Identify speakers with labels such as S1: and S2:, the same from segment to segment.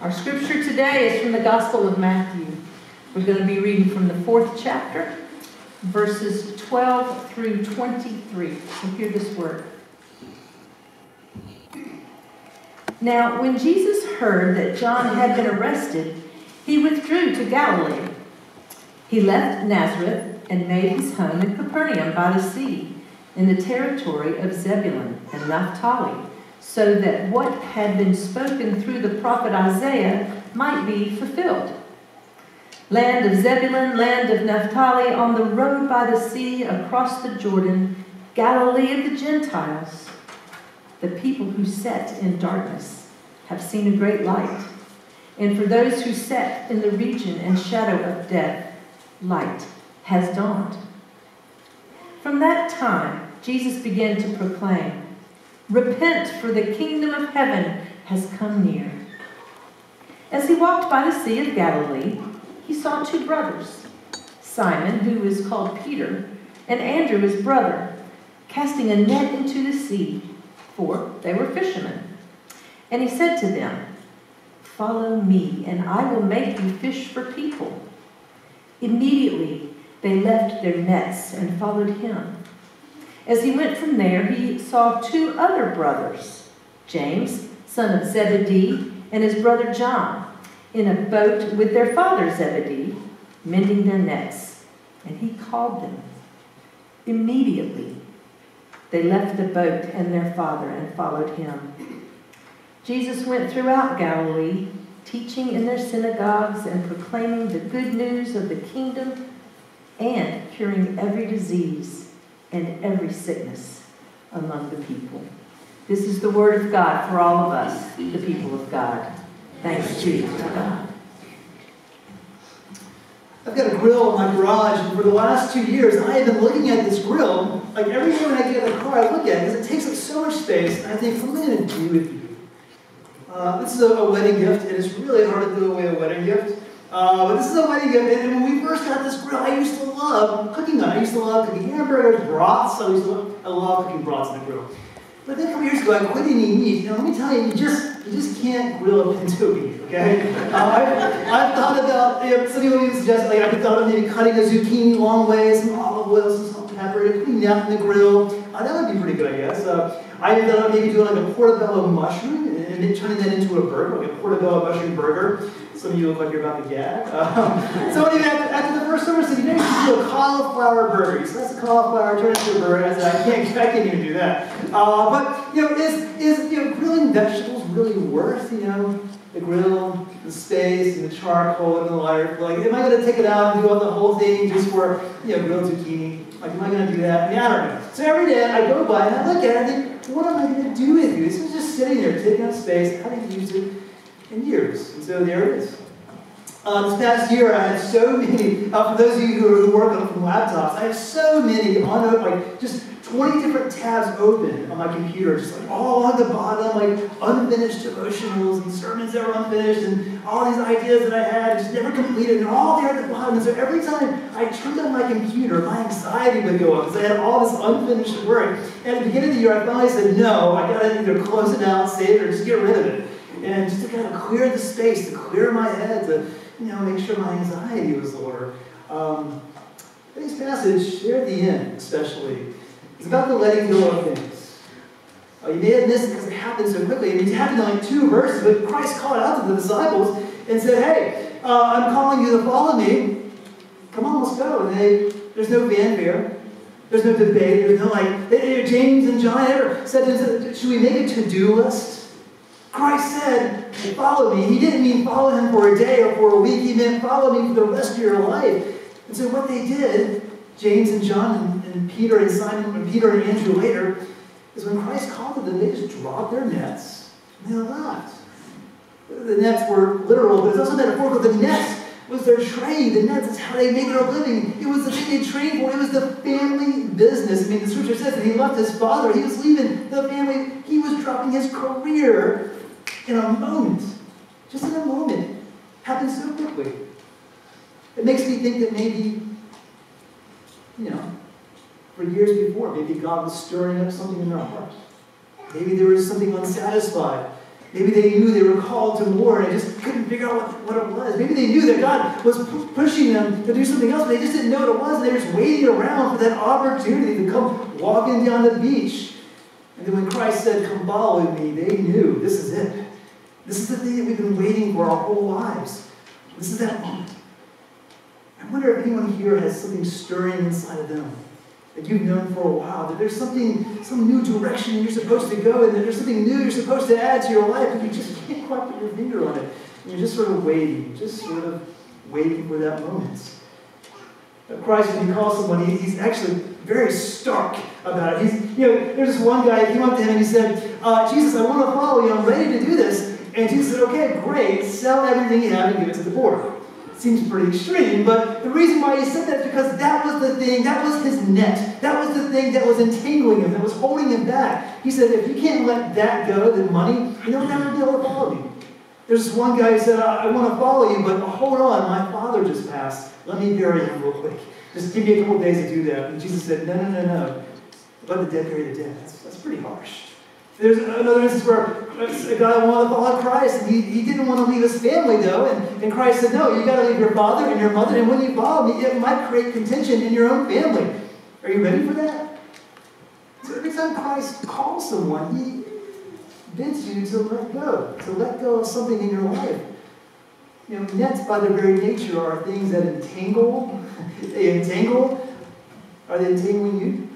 S1: Our scripture today is from the Gospel of Matthew. We're going to be reading from the fourth chapter, verses 12 through 23. So hear this word. Now, when Jesus heard that John had been arrested, he withdrew to Galilee. He left Nazareth and made his home in Capernaum by the sea, in the territory of Zebulun and Naphtali so that what had been spoken through the prophet Isaiah might be fulfilled. Land of Zebulun, land of Naphtali, on the road by the sea, across the Jordan, Galilee of the Gentiles. The people who sat in darkness have seen a great light. And for those who sat in the region and shadow of death, light has dawned. From that time, Jesus began to proclaim, Repent, for the kingdom of heaven has come near. As he walked by the Sea of Galilee, he saw two brothers, Simon, who is called Peter, and Andrew, his brother, casting a net into the sea, for they were fishermen. And he said to them, Follow me, and I will make you fish for people. Immediately they left their nets and followed him. As he went from there, he saw two other brothers, James, son of Zebedee, and his brother John, in a boat with their father Zebedee, mending their nets. And he called them. Immediately, they left the boat and their father and followed him. Jesus went throughout Galilee, teaching in their synagogues and proclaiming the good news of the kingdom and curing every disease and every sickness among the people. This is the word of God for all of us, the people of God. Thanks be to God.
S2: I've got a grill in my garage, and for the last two years, I have been looking at this grill. Like every time I get in the car, I look at it because it takes up so much space, and I think, what am I going to do with you? Uh, this is a, a wedding gift, and it's really hard to throw away a wedding gift. Uh, but this is a wedding gift, and when we first got this grill, I used to love cooking on it. I used to love cooking hamburgers, broths. I used to love, I love cooking broths on the grill. But then a couple years ago, I quit eating meat. And let me tell you, you just you just can't grill a pinto okay? Uh, I've, I've thought about, you know, some people even suggest, like, I've thought of maybe cutting a zucchini long ways, some olive oil, some salt and pepper, and putting that in the grill. Uh, that would be pretty good, I guess. Uh, I thought of maybe doing like a portobello mushroom and, and turning that into a burger, like a portobello mushroom burger. Some of you look like you're about to gag. Um, so anyway, after, after, the first summer, said, you should do a cauliflower burger. So that's a cauliflower, turn it into a burger. I said, I can't, I can't even do that. Uh, but, you know, is, is, you know, grilling vegetables really worth, you know, the grill, the space, and the charcoal, and the lighter? Like, am I going to take it out and do all the whole thing just for, you know, grilled zucchini? Like, am I going to do that? Mean, I don't know. So every day I go by and I look at it and think, what am I going to do with you? This is just sitting there, taking up space. I haven't used it in years. And so there it is. Uh, this past year, I had so many, uh, for those of you who, work on laptops, I have so many on, like, just 20 different tabs open on my computer, just like all on the bottom, like unfinished devotionals and sermons that were unfinished and all these ideas that I had just never completed, and all there at the bottom. And so every time I turned on my computer, my anxiety would go up because I had all this unfinished work. And at the beginning of the year, I finally said, no, I gotta either close it out, save it, or just get rid of it. And just to kind of clear the space, to clear my head, to you know, make sure my anxiety was lower. Um, today's passage, here at the end especially, is about the letting go of things. Uh, you may have missed it because it happened so quickly. I mean, it happened in like two verses, but Christ called out to the disciples and said, hey, uh, I'm calling you to follow me. Come on, let's go. And they, there's no fanfare. There's no debate. There's no like, James and John ever said, should we make a to-do list? Christ said, follow me. He didn't mean follow him for a day or for a week. He meant follow me for the rest of your life. And so what they did, James and John and, and Peter and Simon and Peter and Andrew later, is when Christ called them, they just dropped their nets and they left. The nets were literal, but it's also metaphorical. The nets was their trade. The nets is how they made their living. It was the thing they trained for. It was the family business. I mean, the scripture says that he left his father. He was leaving the family. He was dropping his career in a moment, just in a moment, happened so quickly. It makes me think that maybe, you know, for years before, maybe God was stirring up something in their heart. Maybe there was something unsatisfied Maybe they knew they were called to more and just couldn't figure out what, what it was. Maybe they knew that God was pushing them to do something else, but they just didn't know what it was. And they were just waiting around for that opportunity to come walking down the beach. And then when Christ said, Come follow me, they knew this is it. This is the thing that we've been waiting for our whole lives. This is that moment. I wonder if anyone here has something stirring inside of them that you've known for a while, that there's something, some new direction you're supposed to go in, that there's something new you're supposed to add to your life, but you just can't quite put your finger on it. And you're just sort of waiting, just sort of waiting for that moment. Christ, when he calls someone, he, he's actually very stark about it. He's, you know, there's this one guy, he went to him and he said, uh, Jesus, I want to follow you, I'm ready to do this. And Jesus said, okay, great, sell everything you have and give it to the poor. Seems pretty extreme, but the reason why he said that is because that was the thing, that was his net. That was the thing that was entangling him, that was holding him back. He said, if you can't let that go, then money, you'll never be able to follow me. There's this one guy who said, I, I want to follow you, but hold on, my father just passed. Let me bury him real quick. Just give me a couple days to do that. And Jesus said, no, no, no, no. Let the dead bury the dead. That's, that's pretty harsh. There's another instance where a guy wanted to follow Christ, and he, he didn't want to leave his family, though. And, and Christ said, No, you got to leave your father and your mother, and when you follow me, it might create contention in your own family. Are you ready for that? So every time Christ calls someone, he bids you to let go, to let go of something in your life. You know, nets by their very nature are things that entangle. they entangle. Are they entangling you?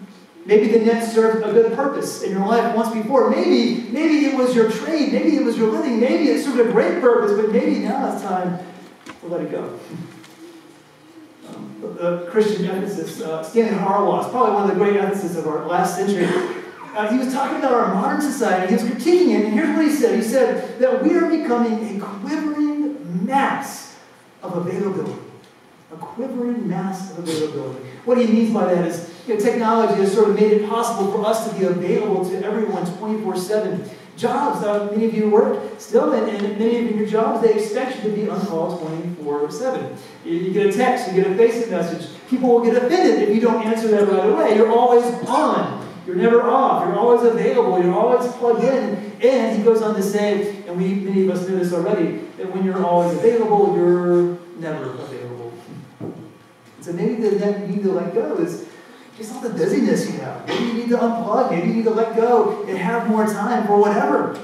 S2: Maybe the net served a good purpose in your life once before. Maybe, maybe it was your trade. Maybe it was your living. Maybe it served a great purpose, but maybe now it's time to let it go. Um, the Christian ethicist, uh, Stanley Hauerwas, probably one of the great ethicists of our last century, uh, he was talking about our modern society. He was critiquing it, and here's what he said. He said that we are becoming a quivering mass of availability. A quivering mass of availability. What he means by that is you know, technology has sort of made it possible for us to be available to everyone 24 7. Jobs, uh, many of you work still, and, and, many of your jobs, they expect you to be on call 24 7. You, get a text, you get a Facebook message. People will get offended if you don't answer that right away. You're always on. You're never off. You're always available. You're always plugged in. And he goes on to say, and we many of us know this already, that when you're always available, you're never available. So maybe the net you need to let go is just all the busyness you have. Maybe you need to unplug. Maybe you need to let go and have more time for whatever.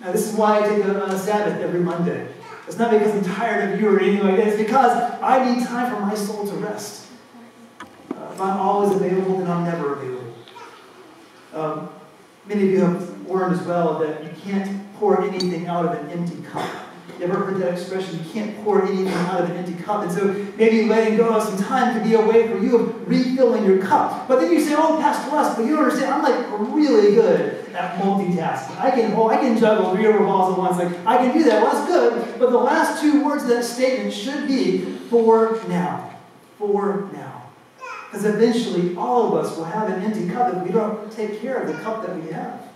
S2: Now, this is why I take a, a Sabbath every Monday. It's not because I'm tired of you or anything like that. It's because I need time for my soul to rest. Uh, if I'm always available, then I'm never available. Um, many of you have learned as well that you can't pour anything out of an empty cup. You ever heard that expression? You can't pour anything out of an empty cup. And so maybe letting go of some time could be a way for you of refilling your cup. But then you say, oh, Pastor Russ, but you don't understand. I'm like really good at multitasking. I can oh, I can juggle three over balls at once. Like I can do that. Well, that's good. But the last two words of that statement should be for now. For now. Because eventually all of us will have an empty cup if we don't take care of the cup that we have.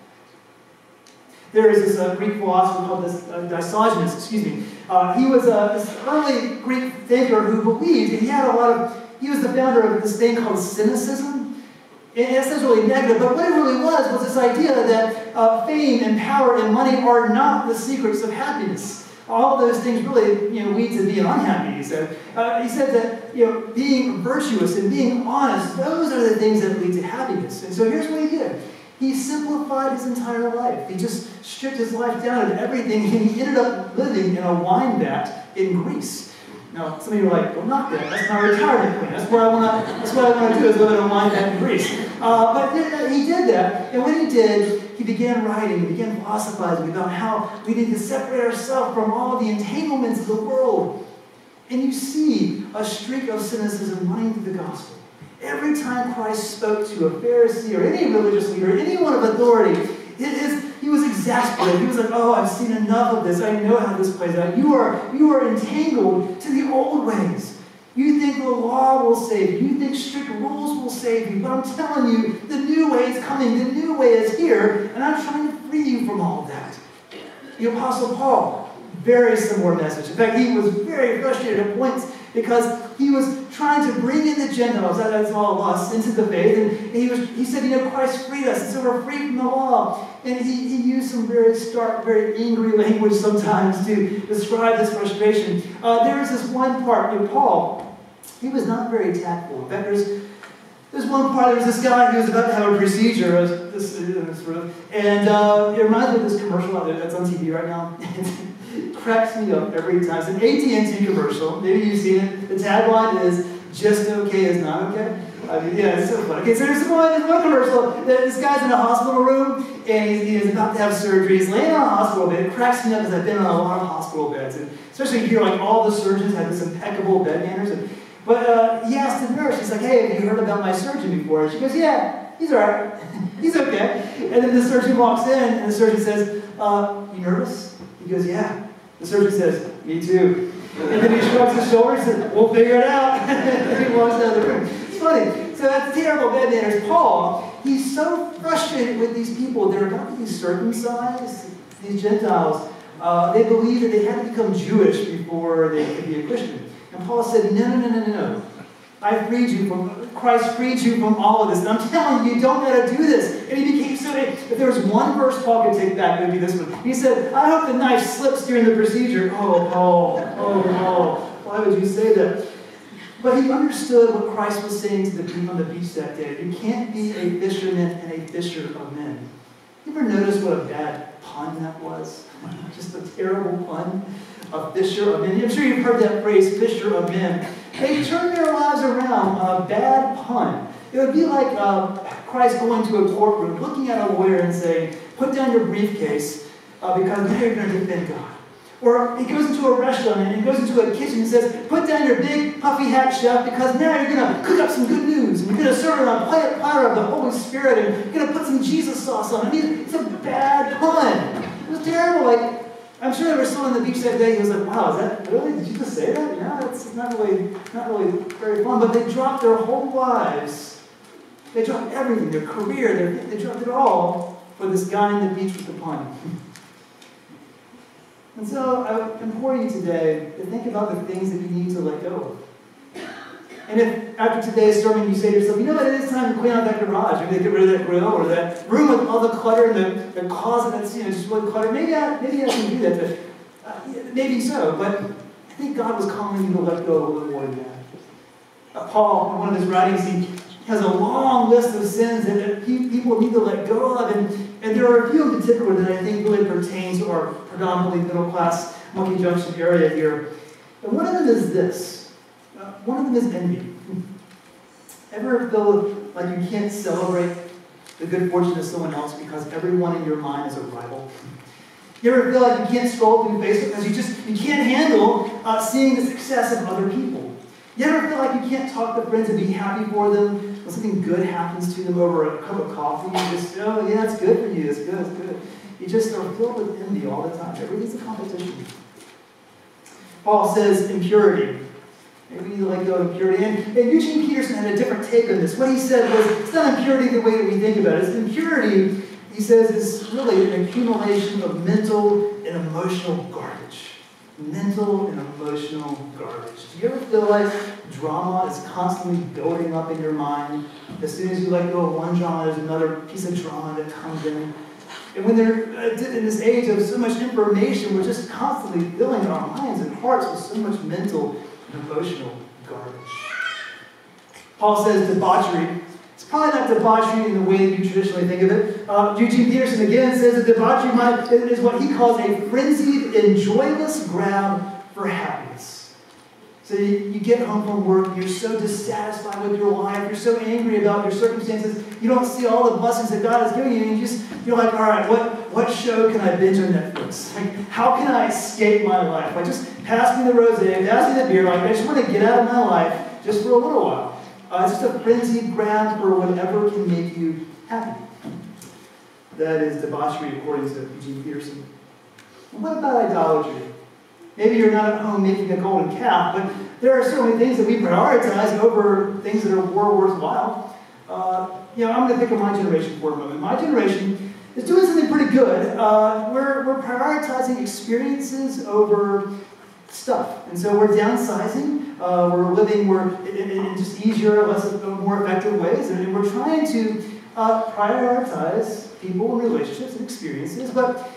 S2: There is this uh, Greek philosopher called this, uh, excuse me. Uh, he was uh, this early Greek thinker who believed, and he had a lot of, he was the founder of this thing called cynicism. And it sounds really negative, but what it really was was this idea that uh, fame and power and money are not the secrets of happiness. All those things really, you know, lead to being unhappy. He said. Uh, he said that you know, being virtuous and being honest, those are the things that lead to happiness. And so here's what he did. He simplified his entire life. He just stripped his life down and everything, and he ended up living in a wine vat in Greece. Now, some of you are like, well, not that. That's my retirement plan. That's what I want to. Do is live in a wine vat in Greece. Uh, but he did that, and when he did, he began writing. He began philosophizing about how we need to separate ourselves from all the entanglements of the world. And you see a streak of cynicism running through the gospel. Every time Christ spoke to a Pharisee or any religious leader, anyone of authority, it is, he was exasperated. He was like, oh, I've seen enough of this. I know how this plays out. You are, you are entangled to the old ways. You think the law will save you. You think strict rules will save you. But I'm telling you, the new way is coming. The new way is here. And I'm trying to free you from all of that. The Apostle Paul, very similar message. In fact, he was very frustrated at points because he was trying to bring in the Gentiles, that is all us, into the faith. And he, was, he said, you know, Christ freed us, so we're free from the law. And he, he used some very stark, very angry language sometimes to describe this frustration. Uh, there is this one part, know, Paul, he was not very tactful. In fact, there's, there's one part, there was this guy who was about to have a procedure, this, of, and uh, it reminds me of this commercial out there that's on TV right now. cracks me up every time. It's an AT&T commercial. Maybe you've seen it. The tagline is, just okay is not okay. I mean, yeah, it's so funny. Okay, so there's one, there's one commercial. This guy's in a hospital room, and he's, he's about to have surgery. He's laying on a hospital bed. It cracks me up because I've been on a lot of hospital beds. And especially here, like, all the surgeons have this impeccable bed manners. And, but uh, he asked the nurse, he's like, hey, have you heard about my surgeon before? And she goes, yeah, he's all right. he's okay. And then the surgeon walks in, and the surgeon says, uh, you nervous? He goes, yeah. The surgeon says, Me too. And then he shrugs his shoulders and says, We'll figure it out. and he walks out of the room. It's funny. So that's terrible bad manners. Paul, he's so frustrated with these people. They're about to be circumcised, these Gentiles. Uh, they believe that they had to become Jewish before they could be a Christian. And Paul said, No, no, no, no, no, no. I freed you from, Christ freed you from all of this. And I'm telling you, you don't got to do this. And he became so, if there was one verse Paul could take back, it would be this one. He said, I hope the knife slips during the procedure. Oh, oh, oh, Paul, why would you say that? But he understood what Christ was saying to the people on the beach that day. You can't be a fisherman and a fisher of men. You ever notice what a bad pun that was? Just a terrible pun. A fisher of men. I'm sure you've heard that phrase, fisher of men. They turn their lives around a bad pun. It would be like uh, Christ going to a courtroom, looking at a lawyer and saying, put down your briefcase uh, because now you're going to defend God. Or he goes into a restaurant and he goes into a kitchen and says, put down your big puffy hat, chef, because now you're going to cook up some good news. And you're going to serve it on a platter of the Holy Spirit and you're going to put some Jesus sauce on it. It's a bad pun. It was terrible. Like, I'm sure there was someone on the beach that day who was like, wow, is that really? Did you just say that? Yeah, it's not really, not really very fun. But they dropped their whole lives. They dropped everything, their career, their, they dropped it all for this guy on the beach with the pun. And so I implore you today to think about the things that you need to let go of. And if after today's sermon you say to yourself, you know what, it is time to clean out that garage, maybe get rid of that grill or that room with all the clutter and the, the closet that's you know just really cluttered, maybe I, maybe I can do that. But, uh, maybe so, but I think God was calling you to let go of a little more than that. Uh, Paul, in one of his writings, he has a long list of sins that people need to let go of, and, and there are a few in particular that I think really pertain to our predominantly middle class Monkey Junction area here. And one of them is this one of them is envy. Ever feel like you can't celebrate the good fortune of someone else because everyone in your mind is a rival? You ever feel like you can't scroll through Facebook because you just you can't handle uh, seeing the success of other people? You ever feel like you can't talk to friends and be happy for them when something good happens to them over a cup of coffee? You just, oh yeah, it's good for you, it's good, it's good. You just are filled with envy all the time. Everything's a competition. Paul says impurity. Maybe we need to let go of impurity. And, and Eugene Peterson had a different take on this. What he said was, it's not impurity the way that we think about it. It's impurity, he says, is really an accumulation of mental and emotional garbage. Mental and emotional garbage. Do you ever feel like drama is constantly building up in your mind? As soon as you let go of one drama, there's another piece of drama that comes in. And when they're uh, in this age of so much information, we're just constantly filling our minds and hearts with so much mental emotional garbage. Paul says debauchery. It's probably not debauchery in the way that you traditionally think of it. Uh, Eugene Peterson again says that debauchery might, is what he calls a frenzied and joyless grab for happiness. So you, you get home from work, you're so dissatisfied with your life, you're so angry about your circumstances, you don't see all the blessings that God has given you, and you just, you're like, all right, what, what show can I binge on Netflix? Like, how can I escape my life? Like, just pass me the rosé, pass me the beer, like, I just want to get out of my life just for a little while. Uh, it's just a frenzied grab for whatever can make you happy. That is debauchery according to Eugene Peterson. What about idolatry? Maybe you're not at home making a golden calf, but there are many things that we prioritize over things that are more worthwhile. Uh, you know, I'm going to pick on my generation for a moment. My generation is doing something pretty good. Uh, we're, we're prioritizing experiences over stuff. And so we're downsizing, uh, we're living more in, in, just easier, less, more effective ways, and we're trying to uh, prioritize people and relationships and experiences, but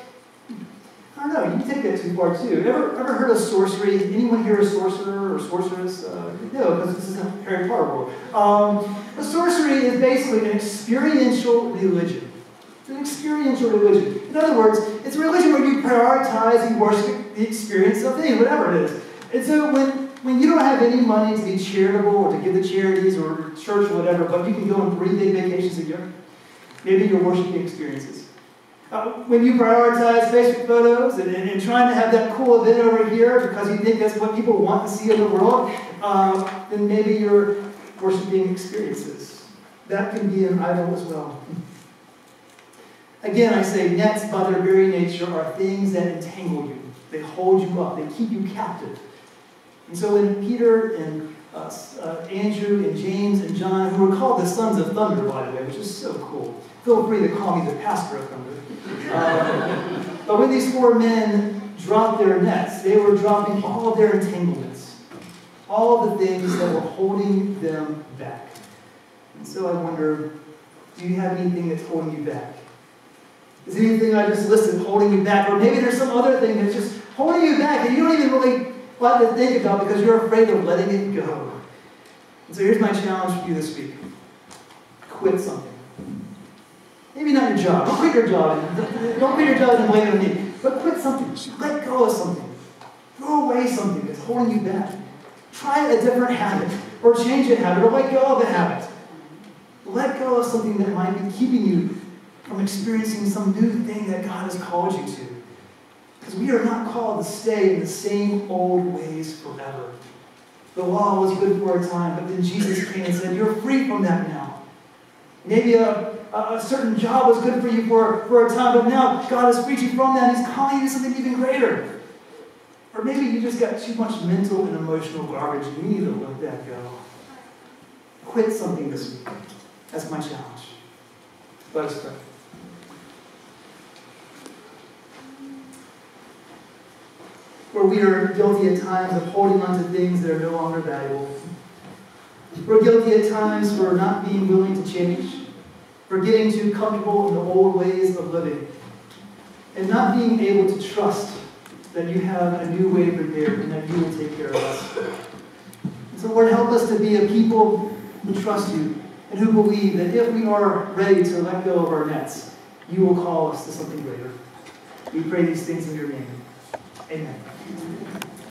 S2: I don't know, you take that too far too. Ever, ever heard of sorcery? Anyone here a sorcerer or sorceress? Uh, no, because this is a Harry Potter world. Um, sorcery is basically an experiential religion. It's an experiential religion. In other words, it's a religion where you prioritize, you worship the experience of things, whatever it is. And so when, when you don't have any money to be charitable or to give to charities or church or whatever, but you can go on three day vacations a year, maybe you're worshiping experiences. Uh, when you prioritize Facebook photos and, and, and, trying to have that cool event over here because you think that's what people want to see in the world, uh, then maybe you're worshiping experiences. That can be an idol as well. Again, I say nets by their very nature are things that entangle you. They hold you up. They keep you captive. And so when Peter and uh, uh, Andrew and James and John, who were called the sons of thunder, by the way, which is so cool. Feel free to call me the pastor of thunder. Uh, but when these four men dropped their nets, they were dropping all their entanglements, all the things that were holding them back. And so I wonder, do you have anything that's holding you back? Is anything I just listed holding you back? Or maybe there's some other thing that's just holding you back and you don't even really want to think about because you're afraid of letting it go. And so here's my challenge for you this week quit something. Maybe not your job. Don't quit your job. Don't quit your job and blame it on me. But quit something. Let go of something. Throw away something that's holding you back. Try a different habit. Or change a habit. Or let go of a habit. Let go of something that might be keeping you from experiencing some new thing that God has called you to. Because we are not called to stay in the same old ways forever. The law was good for a time, but then Jesus came and said, You're free from that now. Maybe a, a certain job was good for you for, for a time, but now God has freed you from that He's calling you to something even greater. Or maybe you just got too much mental and emotional garbage and you need to let that go. Quit something this week. That's my challenge. Let us pray. Where we are guilty at times of holding on to things that are no longer valuable. We're guilty at times for not being willing to change, for getting too comfortable in the old ways of living, and not being able to trust that you have a new way prepared and that you will take care of us. So, Lord, help us to be a people who trust you and who believe that if we are ready to let go of our nets, you will call us to something greater. We pray these things in your name. Amen.